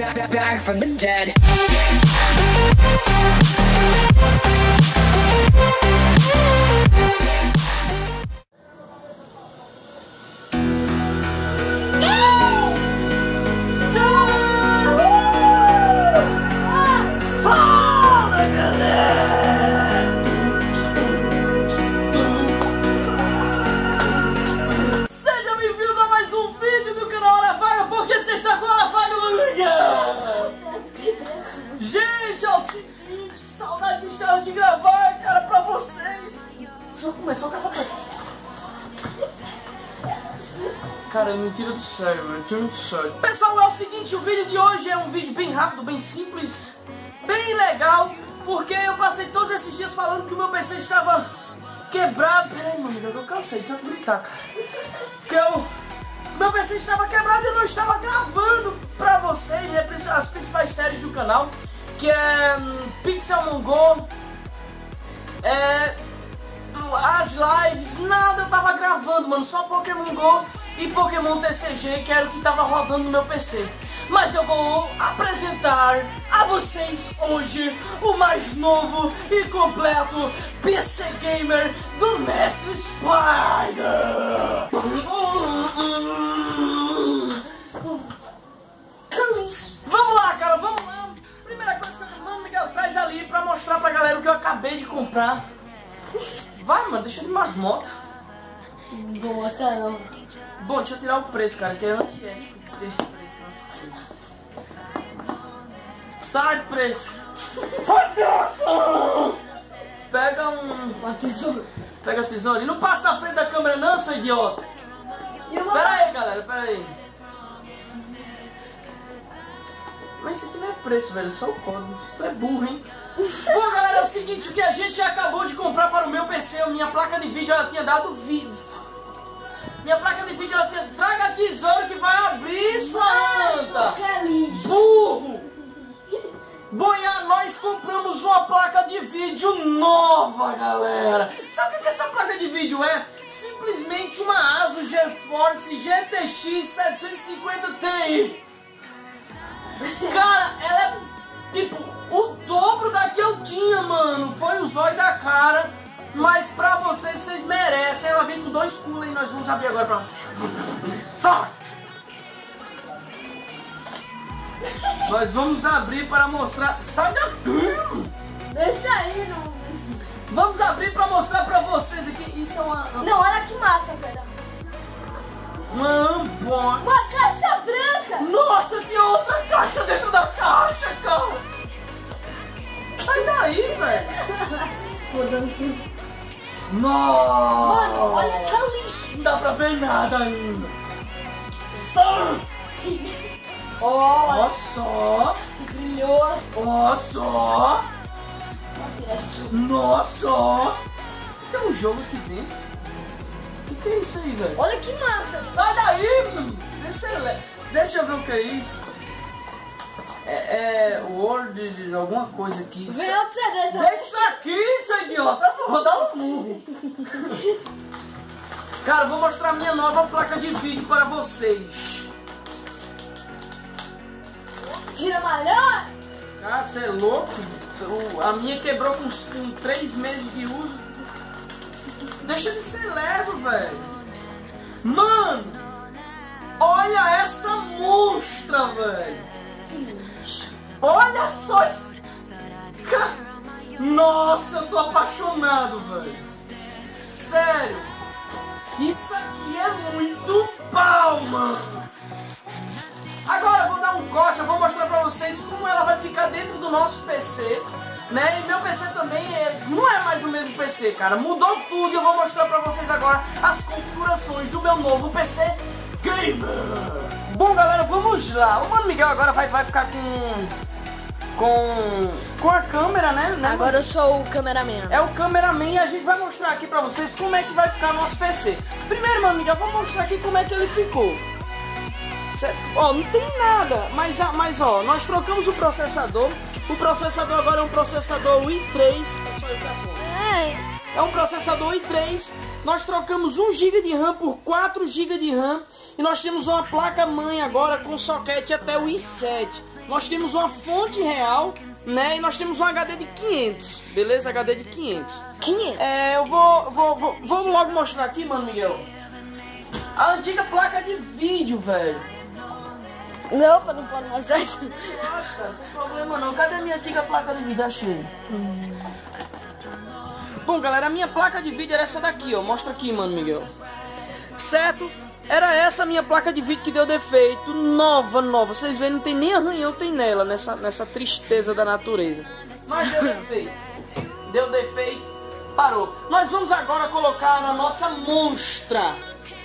back, back from the dead. Seja O jogo começou com essa coisa. Cara, é mentira do sério, velho, tira do sério. Pessoal, é o seguinte, o vídeo de hoje é um vídeo bem rápido, bem simples, bem legal, porque eu passei todos esses dias falando que o meu PC estava quebrado. Pera aí, mano, eu cansei, tanto gritar, cara. Que eu... Meu PC estava quebrado e eu não estava gravando pra vocês né, as principais séries do canal, que é hum, Pixel Mongo, é, lives, nada eu tava gravando, mano, só Pokémon GO e Pokémon TCG, que era o que tava rodando no meu PC. Mas eu vou apresentar a vocês hoje o mais novo e completo PC Gamer do Mestre Spider. Vamos lá, cara, vamos lá. Primeira coisa que eu vamos, Miguel, traz ali pra mostrar pra galera o que eu acabei de comprar. Vou mostrar não. Bom, deixa eu tirar o preço, cara, que é antiético ter preço nas coisas. Sai, preço! Sai, desgraça! Pega um... Uma tesoura. Pega a tesoura e não passa na frente da câmera não, seu idiota! Vou... Pera aí, galera, pera aí. Mas isso aqui não é preço, velho, é só o código. Isso é burro, hein? Bom, galera, é o seguinte, o que a gente acabou de comprar para o meu PC, a minha placa de vídeo, ela tinha dado vídeo. Minha placa de vídeo, ela tinha... tinha, mano. Foi o zóio da cara. Mas pra vocês, vocês merecem. Ela vem com dois culos e nós vamos abrir agora pra vocês. Só! Nós vamos abrir para mostrar. Sai daqui! Deixa aí, não. Vamos abrir para mostrar para vocês aqui. Isso é uma. Não, olha que massa, velho. Uma unbox. Assim. Nossa! Mano, olha que lixo. Não dá pra ver nada ainda. Só! Ó, Ó só! brilhoso. Ó só! Nossa! Tem um jogo aqui dentro. O que, é isso aí, velho? Olha que massa. Sai daí, mano! Deixa eu ver o que é isso. É, é Word de alguma coisa aqui. Isso- Vem outro CD também. Deixa isso aqui, seu idiota! Vou dar um murro! Cara, vou mostrar minha nova placa de vídeo para vocês. Tira malhão. Cara, você é louco? A minha quebrou com, com três meses de uso. Deixa de ser lerdo, velho. Mano, olha essa monstra, velho. Olha só esse... Nossa, eu tô apaixonado, velho. Sério. Isso aqui é muito pau, mano. Agora eu vou dar um corte, eu vou mostrar pra vocês como ela vai ficar dentro do nosso PC, né? E meu PC também é, não é mais o mesmo PC, cara. Mudou tudo e eu vou mostrar pra vocês agora as configurações do meu novo PC Gamer. Bom, galera, vamos lá. O Mano Miguel agora vai, vai ficar com... Com, com a câmera, né? né? Agora eu sou o cameraman. É o cameraman e a gente vai mostrar aqui pra vocês como é que vai ficar nosso PC. Primeiro, mano, Miguel, vou mostrar aqui como é que ele ficou. Certo? Ó, não tem nada, mas, a- mas ó, nós trocamos o processador. O processador agora é um processador i3. É eu. É. Um processador i3. Nós trocamos 1 GB de RAM por 4 GB de RAM. E nós temos uma placa mãe agora com soquete até o i7. Nós temos uma fonte real, né? E nós temos um HD de 500, beleza? HD de 500. 500. É, eu vou, vou, vou, vou logo mostrar aqui, mano, Miguel. A antiga placa de vídeo, velho. Não, não pode mostrar isso. Nossa, não tem problema não. Cadê a minha antiga placa de vídeo? Achei. Bom, galera, a minha placa de vídeo era essa daqui, ó. Mostra aqui, mano, Miguel. Certo? Era essa a minha placa de vídeo que deu defeito. Nova, nova. Vocês veem, não tem nem arranhão tem nela, nessa, nessa tristeza da natureza. Mas deu defeito. Deu defeito, parou. Nós vamos agora colocar na nossa monstra.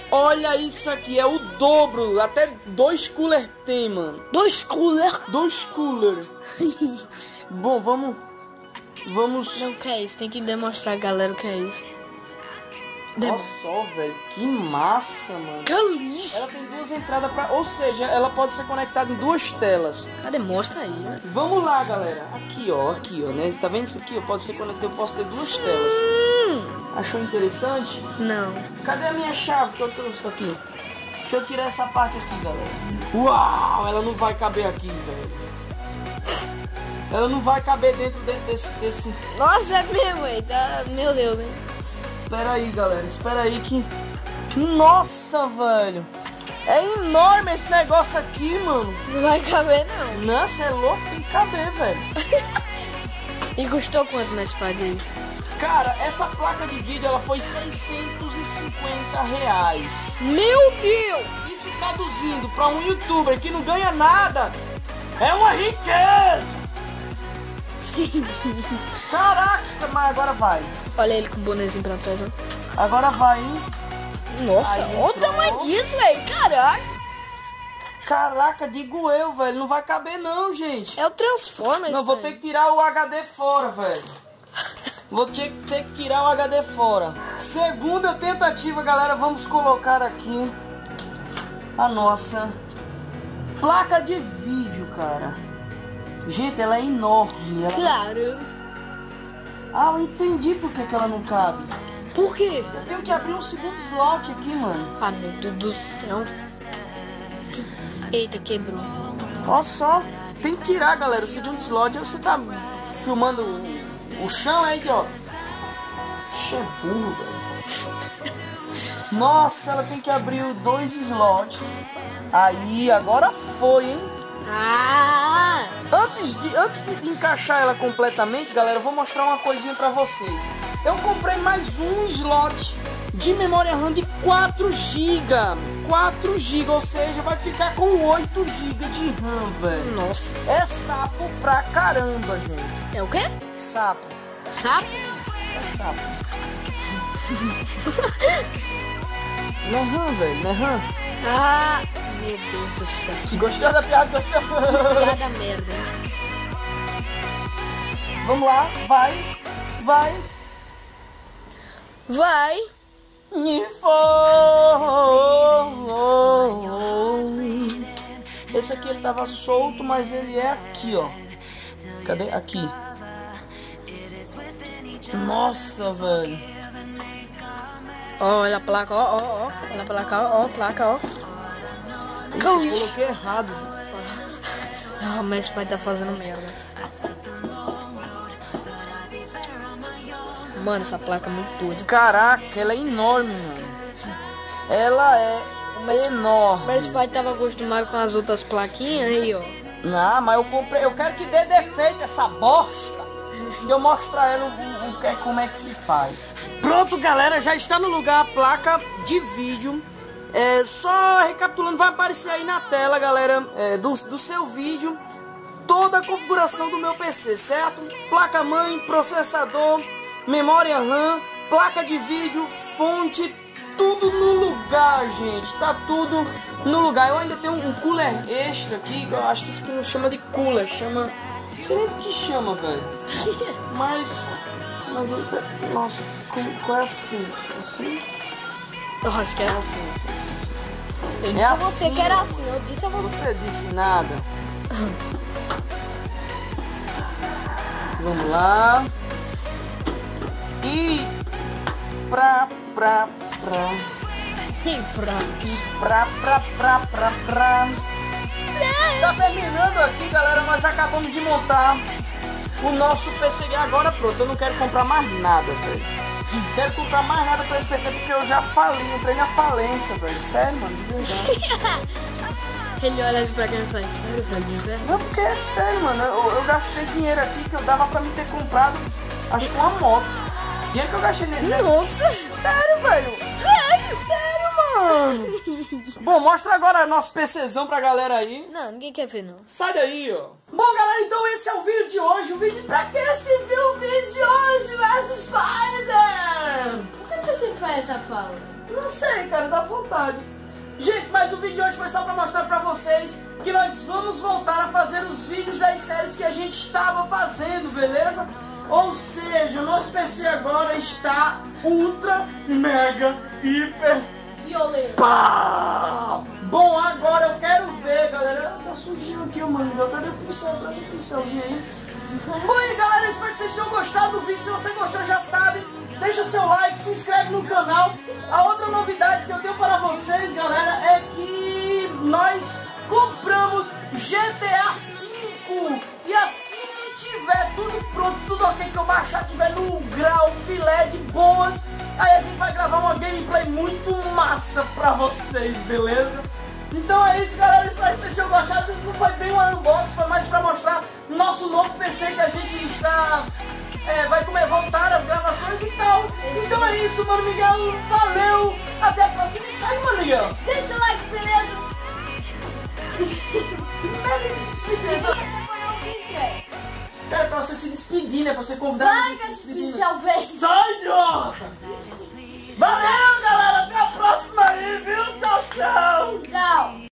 Olha isso aqui, é o dobro. Até dois cooler tem, mano. Dois cooler. Dois cooler. Bom, vamos... Vamos... Não, o que é isso? Tem que demonstrar, galera, o que é isso. Olha só, velho. Que massa, mano. Que isso? Ela tem duas entradas para, ou seja, ela pode ser conectada em duas telas. Cadê? Mostra aí, né? Vamos lá, galera. Aqui, ó, aqui, ó, né? Tá vendo isso aqui? ó? Pode ser conectado, eu posso ter duas telas. Achou interessante? Não. Cadê a minha chave que eu trouxe aqui? Deixa eu tirar essa parte aqui, galera. Uau, ela não vai caber aqui, velho. Ela não vai caber dentro de- desse, desse... Nossa, é mesmo, hein? Tá... Meu Deus, hein? Espera aí, galera. Espera aí que... Nossa, velho. É enorme esse negócio aqui, mano. Não vai caber, não. Nossa, é louco, tem que caber, velho. E custou quanto nesse país? Cara, essa placa de vídeo ela foi 650 reais. Meu Deus! Isso traduzindo para um youtuber que não ganha nada é uma riqueza. Caraca, mas agora vai. Olha ele com o bonezinho pra trás, ó. Agora vai? Nossa, Aí olha o tamanho disso, velho. Caraca. Caraca, digo eu, velho. Não vai caber não, gente. É o Transformers. Não, vou ter que tirar o HD fora, velho. Vou ter, ter que tirar o HD fora. Segunda tentativa, galera. Vamos colocar aqui a nossa placa de vídeo, cara. Gente, ela é enorme. ela- Claro. Ah, eu entendi por que, que ela não cabe. Por quê? Eu tenho que abrir um segundo slot aqui, mano. Ah, meu Deus do céu. Eita, quebrou. Olha só. Tem que tirar, galera, o segundo slot. Aí Você tá filmando o, o chão, é idiota. Ixi, é burro, velho. Nossa, ela tem que abrir dois slots. Aí, agora foi, hein? Ah! Antes de, antes de encaixar ela completamente, galera, eu vou mostrar uma coisinha pra vocês. Eu comprei mais um slot de memória RAM de 4 GB. 4 GB, ou seja, vai ficar com 8 GB de RAM, velho. Nossa. É sapo pra caramba, gente. É o quê? Sapo. Sapo? É sapo. Não é RAM, velho, não é RAM. Ah! Meu Deus do céu. Gostou da piada? Gostou? Piada merda. Vamos lá, vai, vai. Vai. Me foi. Esse aqui ele tava solto, mas ele é aqui, ó. Cadê? Aqui. Nossa, velho. Ó, olha a placa, ó, ó, ó. Olha a placa, ó, ó, placa, ó. Que Eu isso? coloquei errado. Ah, mas pai tá fazendo merda. Mano, essa placa é muito doida. Caraca, ela é enorme, mano. Ela é enorme. Mas o pai tava acostumado com as outras plaquinhas aí, ó. Não, mas eu comprei. Eu quero que dê defeito essa bosta. Que eu mostro a ela o, o é- como é que se faz. Pronto, galera, já está no lugar a placa de vídeo. É, só recapitulando, vai aparecer aí na tela, galera, é, do, do seu vídeo, toda a configuração do meu PC, certo? Placa-mãe, processador, memória RAM, placa de vídeo, fonte, tudo no lugar, gente. Tá tudo no lugar. Eu ainda tenho um cooler extra aqui, eu acho que isso aqui não chama de cooler, chama... Não sei nem o que chama, velho. Mas... Mas... eu- Nossa, qual é a fonte? Assim? Nossa, que era assim. Assim, assim, assim. Eu É disse a assim, você que era assim, eu disse a você. Você disse nada. Vamos lá. E pra pra pra E pra pra pra pra pra pra Tá terminando aqui, galera. Nós acabamos de montar o nosso PC agora pronto. Eu não quero comprar mais nada, velho. Quero comprar mais nada pra esse PC porque eu já fali, entrei na falência, velho. Sério, mano, de verdade. Ele olha pra quem e fala, sério, velho? Não, porque é sério, mano. Eu, eu gastei dinheiro aqui que eu dava pra me ter comprado, acho que uma moto. Dinheiro que eu gastei nele. né? Nossa! Sério, velho. Sério, sério, mano. Bom, mostra agora nosso PCzão pra galera aí. Não, ninguém quer ver, não. Sai daí, ó. Bom, galera, então esse é o vídeo de hoje. O vídeo pra que se viu o vídeo de hoje, versus Spider? Por que você sempre faz essa fala? Não sei, cara, dá vontade. Gente, mas o vídeo de hoje foi só pra mostrar pra vocês que nós vamos voltar a fazer os vídeos das séries que a gente estava fazendo, beleza? Ou seja, o nosso PC agora está ultra, mega, hiper Violento. Pá! Bom, agora eu quero ver, galera. Tá sujinho aqui, ó, mano. Cadê o pincel? Traz o pincelzinho aí. Bom, e galera, espero que vocês tenham gostado do vídeo. Se você gostou, já sabe. Deixa seu like, se inscreve no canal. A outra novidade que eu tenho para vocês, galera, é que nós compramos GTA V. E assim que tiver tudo pronto, tudo ok, que eu baixar, tiver no grau, filé de boas, aí a gente vai gravar uma gameplay muito massa pra vocês, beleza? Então é isso, galera. Espero que vocês tenham gostado. Não foi bem um unboxing, foi mais pra mostrar nosso novo PC que a gente está. é, vai comer voltar as gravações e tal. Então é isso, mano Miguel. Valeu. Até a próxima. Sai, mano Miguel. Deixa o like, beleza? Despedida. É pra você se despedir, né? Pra você convidar Vai, se despedir. velho. Sai, idiota! Valeu, galera! Até a próxima aí, viu? Tchau, tchau!